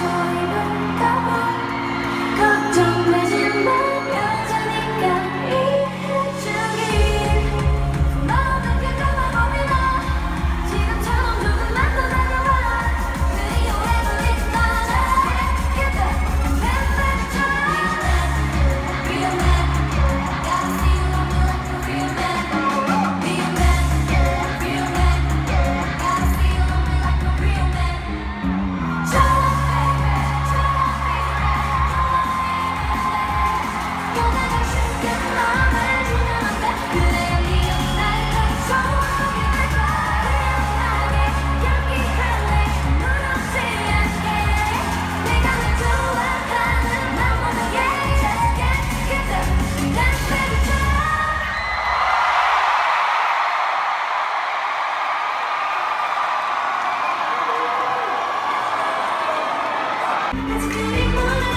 Trời bên cao bóng các chân Cause